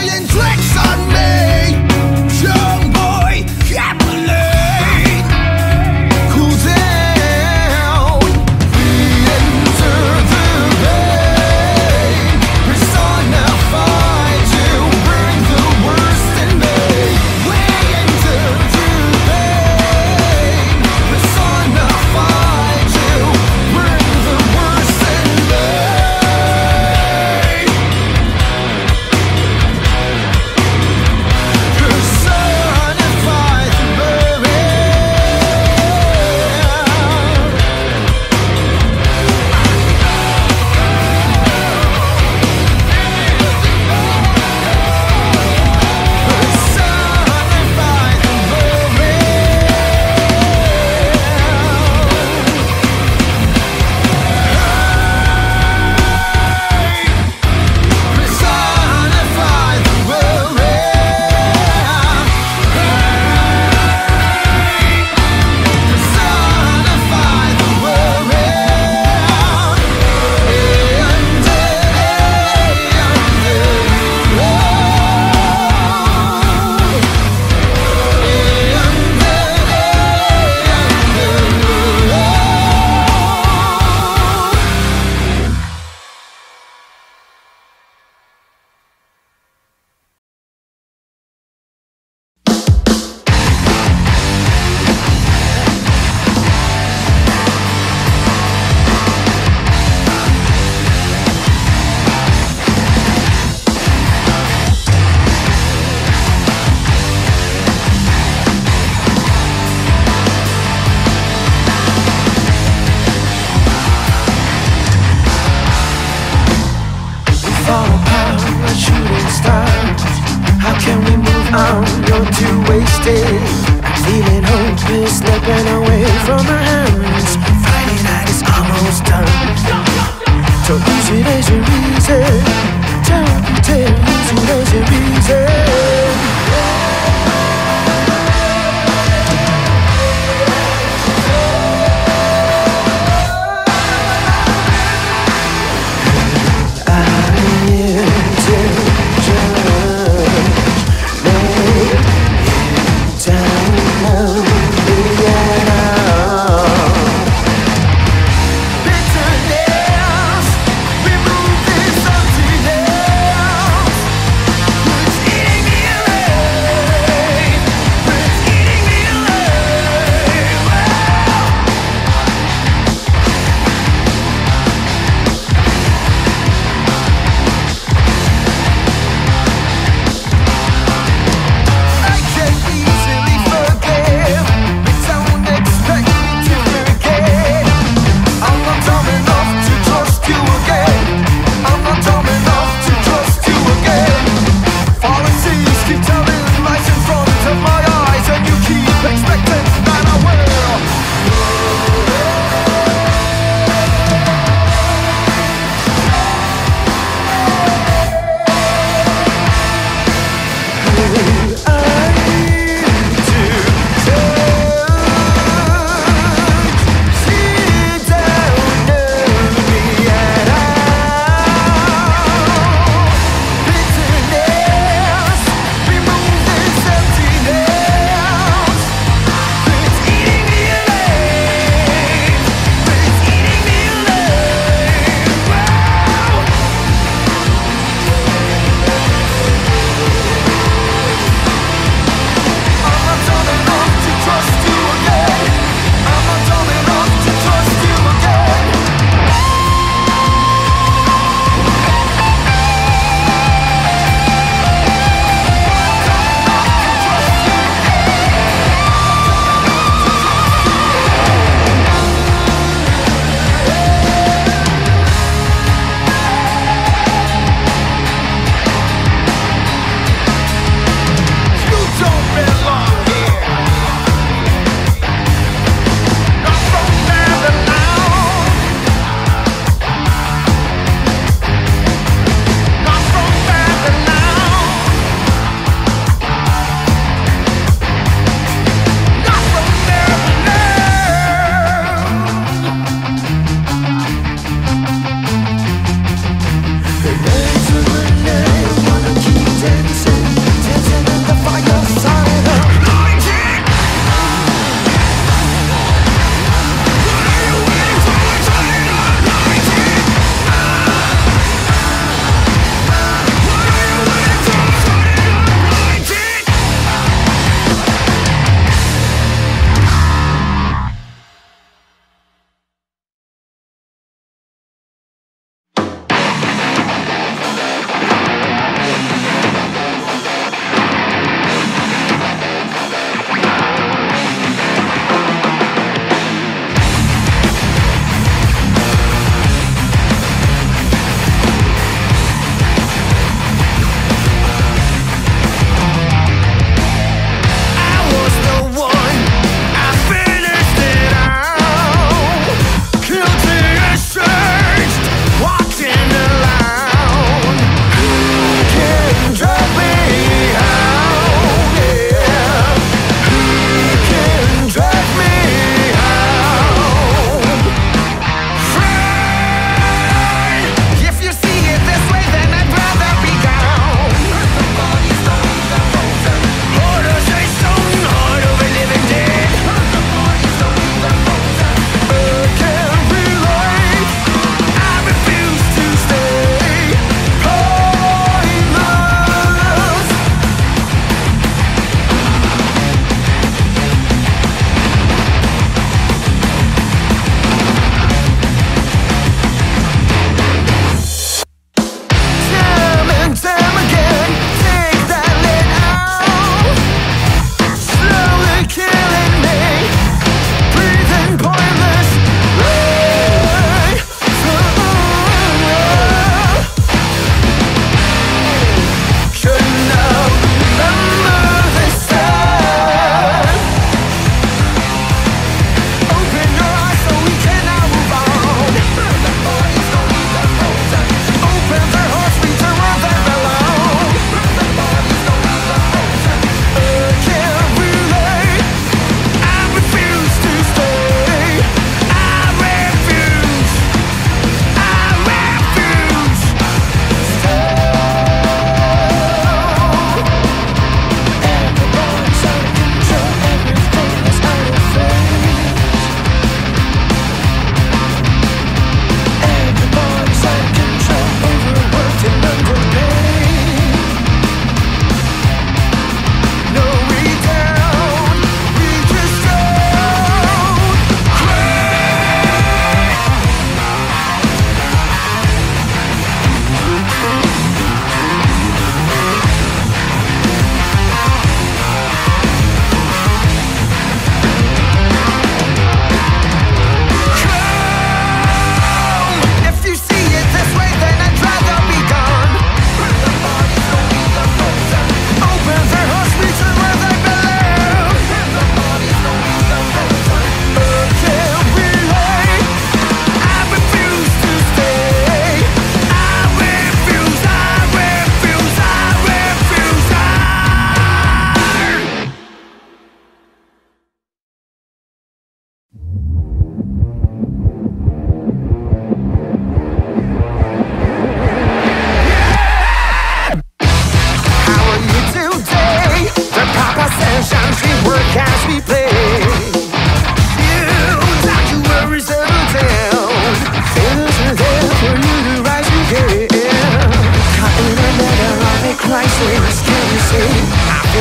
silent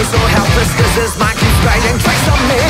so helpless cause his mind keeps playing tricks on me.